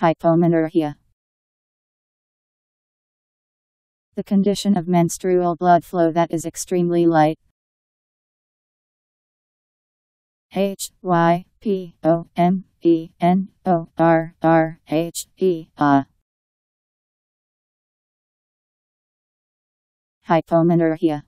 Hypomenorrhea. The condition of menstrual blood flow that is extremely light. H Y P O M E N O R R H E A. Hypomenorrhea.